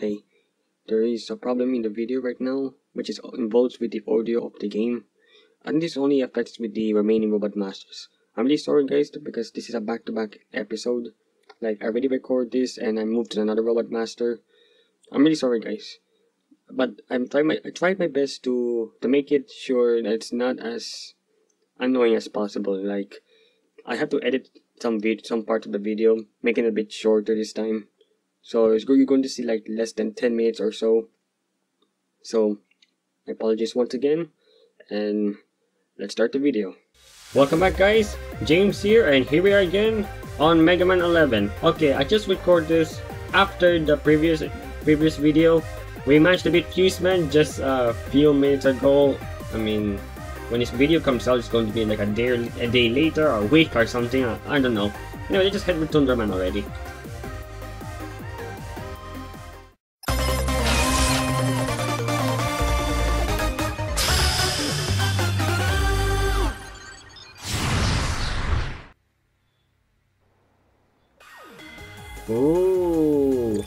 Hey, there is a problem in the video right now, which is involved with the audio of the game. And this only affects with the remaining Robot Masters. I'm really sorry guys, because this is a back-to-back -back episode. Like, I already record this and I moved to another Robot Master. I'm really sorry guys. But I'm trying my I tried my best to to make it sure that it's not as annoying as possible. Like I have to edit some vid some part of the video, making it a bit shorter this time. So you're going to see like less than 10 minutes or so. So I apologize once again and let's start the video. Welcome back guys, James here and here we are again on Mega Man 11. Okay, I just recorded this after the previous previous video. We managed to beat Fuseman just a few minutes ago. I mean, when this video comes out, it's going to be like a day, a day later or a week or something. I, I don't know. Anyway, they just head with Tundraman already. Ooh.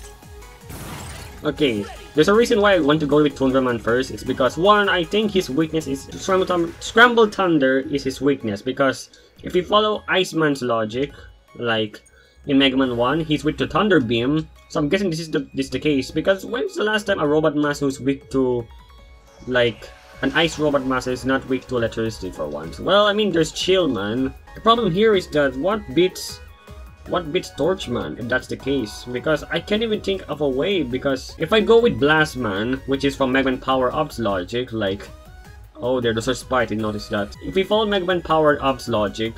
Okay, there's a reason why I want to go with Tundraman first. It's because one, I think his weakness is Scramble, Scramble Thunder is his weakness because if you follow Iceman's logic, like in Mega Man 1, he's weak to Thunder Beam. So I'm guessing this is the this is the case because when's the last time a robot master who's weak to like an ice robot master is not weak to electricity for once? Well, I mean there's Chillman. The problem here is that what beats what beats Torchman if that's the case? Because I can't even think of a way because if I go with Blastman, which is from Mega Man Power Up's logic, like Oh, there, the Source I didn't notice that. If we follow Mega Man Power Up's logic,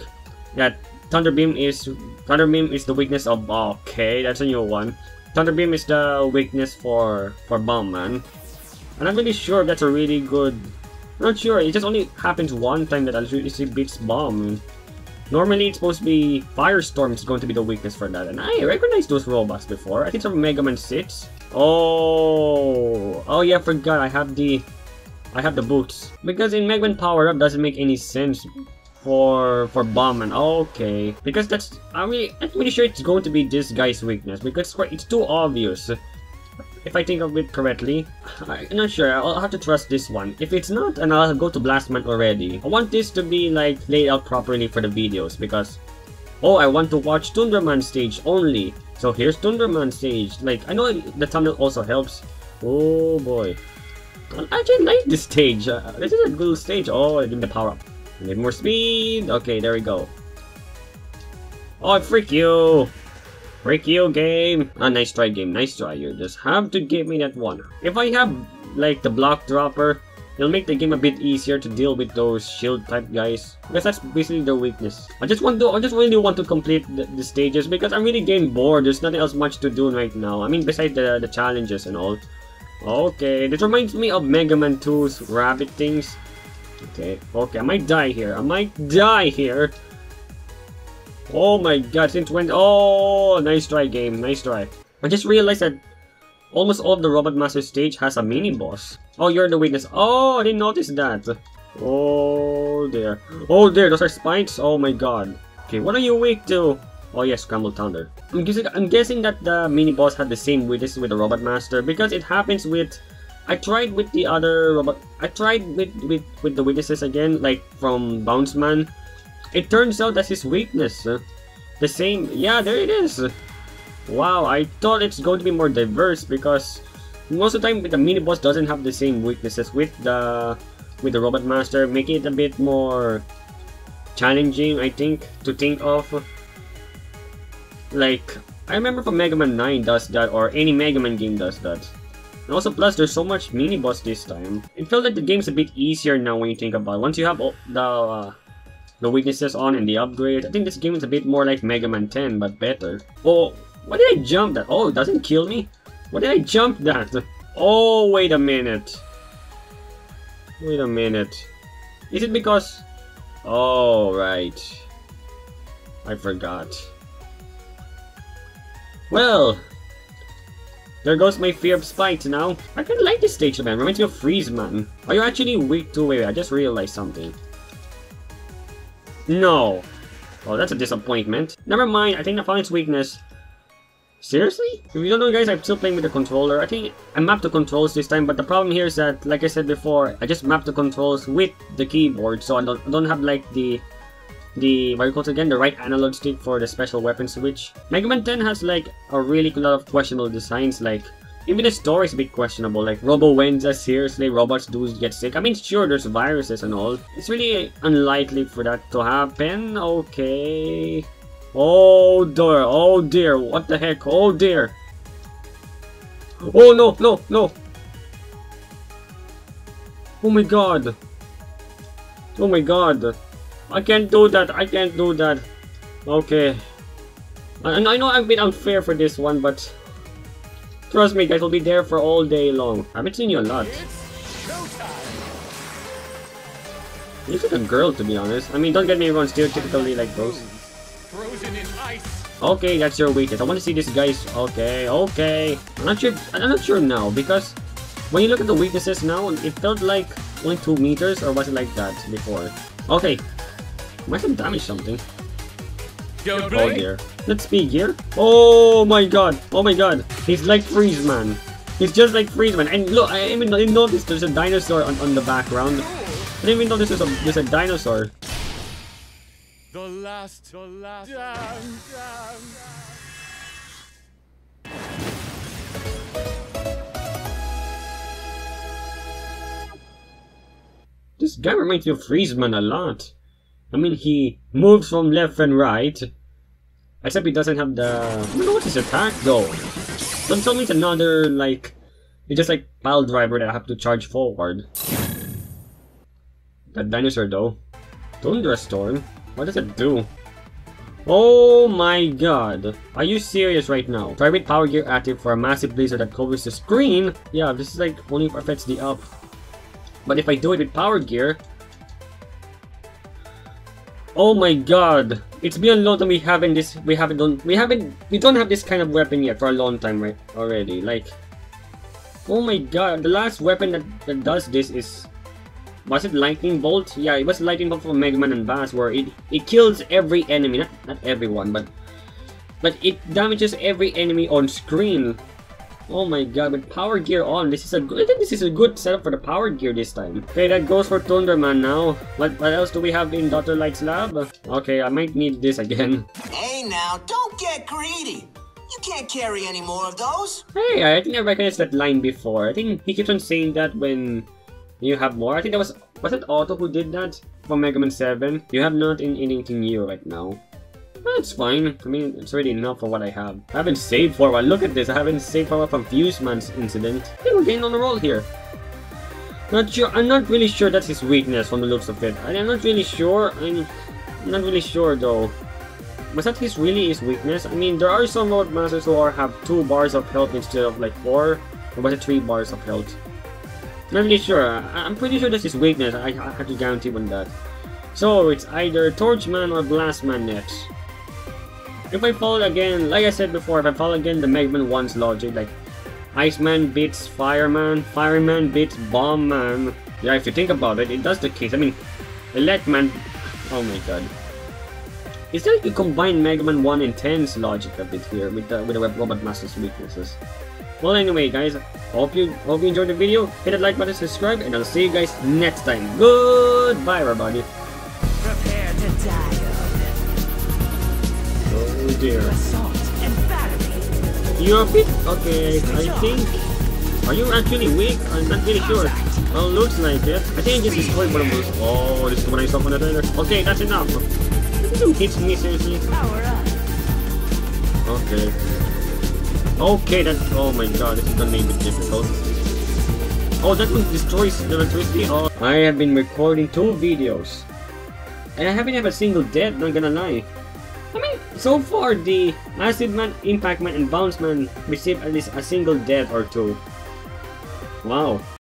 that Thunder Beam is Thunder Beam is the weakness of okay, that's a new one. Thunder Beam is the weakness for for Bomb Man. And I'm really sure that's a really good not sure, it just only happens one time that Electricity beats Bomb. Normally, it's supposed to be Firestorm is going to be the weakness for that. And I recognize those robots before. I think it's from Mega Man 6. Oh, oh yeah, I forgot. I have the, I have the boots. Because in Mega Man Power Up doesn't make any sense for for Bombman. Okay, because that's I really I'm pretty sure it's going to be this guy's weakness because it's too obvious if I think of it correctly. I'm not sure, I'll have to trust this one. If it's not, and I'll go to Blastman already. I want this to be like laid out properly for the videos because oh, I want to watch Tundraman stage only. So here's Tundraman stage. Like, I know the thumbnail also helps. Oh boy. I actually like this stage. Uh, this is a good stage. Oh, give me the power up. Need more speed. Okay, there we go. Oh, freak you! Break you, game! Ah, nice try, game. Nice try. You just have to give me that one. If I have, like, the block dropper, it'll make the game a bit easier to deal with those shield type guys. Because that's basically their weakness. I just want to, I just really want to complete the, the stages because I'm really getting bored. There's nothing else much to do right now. I mean, besides the, the challenges and all. Okay, this reminds me of Mega Man 2's rabbit things. Okay, okay, I might die here. I might die here. Oh my god, since when- Oh, nice try game, nice try. I just realized that almost all the Robot Master stage has a mini-boss. Oh, you're the weakness. Oh, I didn't notice that. Oh, there. Oh, there, those are spikes? Oh my god. Okay, what are you weak to? Oh yes, Scramble Thunder. I'm guessing, I'm guessing that the mini-boss had the same weakness with the Robot Master because it happens with... I tried with the other robot... I tried with, with, with the weaknesses again, like from Bounce Man. It turns out that's his weakness. The same, yeah, there it is. Wow, I thought it's going to be more diverse because most of the time the mini boss doesn't have the same weaknesses with the with the robot master, making it a bit more challenging, I think, to think of. Like, I remember from Mega Man 9 does that, or any Mega Man game does that. And also, plus, there's so much mini boss this time. It feels like the game's a bit easier now when you think about it. Once you have the uh, the weaknesses on and the upgrade. I think this game is a bit more like Mega Man 10, but better. Oh, what did I jump that? Oh, it doesn't kill me? What did I jump that? Oh, wait a minute. Wait a minute. Is it because... Oh, right. I forgot. Well, there goes my fear of spikes now. I kinda like this stage man, reminds me of Freeze Man. Are you actually weak to wait, I just realized something. No. Oh, that's a disappointment. Never mind, I think I found its weakness. Seriously? If you don't know guys, I'm still playing with the controller. I think I mapped the controls this time, but the problem here is that, like I said before, I just mapped the controls with the keyboard, so I don't, I don't have like the the what you call it again the right analog stick for the special weapon switch. Mega Man 10 has like a really lot of questionable designs like even the story is a bit questionable like Roboenza uh, seriously robots do get sick. I mean sure there's viruses and all. It's really unlikely for that to happen. Okay. Oh dear, oh dear, what the heck, oh dear. Oh no, no, no. Oh my god. Oh my god. I can't do that, I can't do that. Okay. And I know I'm a bit unfair for this one, but trust me guys, I'll be there for all day long. I haven't seen you a lot. You look like a girl to be honest. I mean, don't get me wrong, stereotypically like those. Okay, that's your weakness. I want to see this guy's. Okay, okay. I'm not sure. I'm not sure now because when you look at the weaknesses now, it felt like only two meters, or was it like that before? Okay, might have damaged something. Oh dear. Let's be here. Oh my god. Oh my god. He's like Freeze Man. He's just like Freeze Man. And look, I even didn't notice there's a dinosaur on, on the background. I didn't even notice there's a, there's a dinosaur. The last, the last. Damn, damn. This guy reminds me of Freezeman a lot. I mean, he moves from left and right. Except he doesn't have the... I don't know what his attack though. Don't tell me it's another, like... It's just like pile driver that I have to charge forward. That dinosaur though. Tundra Storm? What does it do? Oh my god. Are you serious right now? With power gear active for a massive blizzard that covers the screen? Yeah, this is like only affects the up. But if I do it with power gear... Oh my god. It's been a long time we haven't this we haven't done we haven't we don't have this kind of weapon yet for a long time right already. Like Oh my god, the last weapon that, that does this is was it Lightning Bolt? Yeah, it was Lightning Bolt from Mega Man and Bass where it, it kills every enemy, not, not everyone, but but it damages every enemy on screen. Oh my god, with power gear on, this is a good, I think this is a good setup for the power gear this time. Okay, that goes for Thunderman now. What, what else do we have in Dr. Light's lab? Okay, I might need this again. Hey now, don't get greedy. You can't carry any more of those. Hey, I think I recognized that line before. I think he keeps on saying that when you have more. I think that was was it Auto who did that for Mega Man 7? You have not in anything new right now. That's fine. I mean, it's already enough for what I have. I haven't saved for a while. Look at this. I haven't saved for a from Fuseman's incident. We're getting on the roll here. Not sure. I'm not really sure that's his weakness from the looks of it. I'm not really sure. I'm not really sure though. Was that his really his weakness? I mean, there are some Robot Masters who are, have two bars of health instead of like four, or was it three bars of health? Not really sure. I am pretty sure that's his weakness. I, I have to guarantee on that. So it's either Torchman or Blastman next. If I follow again, like I said before, if I follow again the Mega Man 1's logic, like Iceman beats Fireman, Fireman beats Bombman. Yeah, if you think about it, it does the case. I mean, Electman. Oh my god. It's like you combine Mega Man 1 and 10's logic a bit here with the with the Robot Master's weaknesses. Well, anyway, guys, hope you hope you enjoyed the video. Hit that like button, subscribe, and I'll see you guys next time. Goodbye, everybody. Dear. You're a bit okay. I think. Are you actually weak? I'm not really sure. Well, looks like it. I think I just destroyed one of those. Oh, this is what I saw on the trailer. Okay, that's enough. You hit me seriously. Okay. Okay, that. Oh my god, this is gonna make it difficult. Oh, that one destroys the electricity? Oh. I have been recording two videos. And I haven't had a single death, not gonna lie. So far the Acid Man, Impact Man, and Bounce Man received at least a single death or two. Wow.